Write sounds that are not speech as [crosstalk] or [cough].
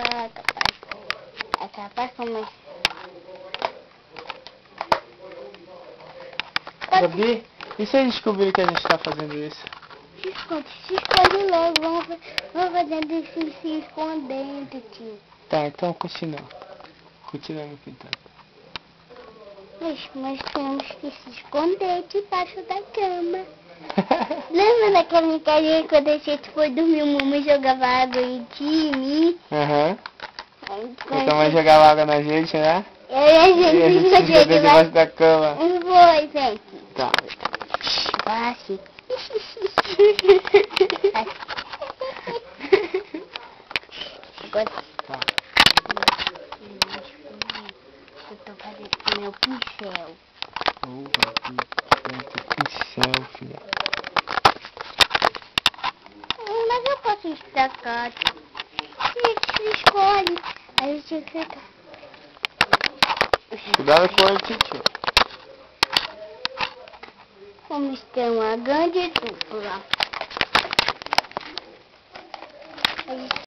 Ah, capaz. É capaz. Pode Gabi, e se eles descobrirem que a gente tá fazendo isso? se esconde, se esconde logo, vamos, vamos fazendo isso se escondendo, tio. Tá, então continua. Continua me pintando. Mas nós temos que se esconder debaixo da cama. [laughs] Lembra daquela brincadeira quando a gente foi dormir, o mamãe jogava água em ti e mim? Aham. Aí, Então vai jogar água na gente, né? E aí a gente, E a gente se debaixo da cama. Foi, gente. Tá. Fala assim. Agora Tá. eu tô fazendo com meu pincel. Mas eu posso destacar. A gente se escolhe. A gente fica. Cuidado com o tio. Vamos ter uma grande dupla.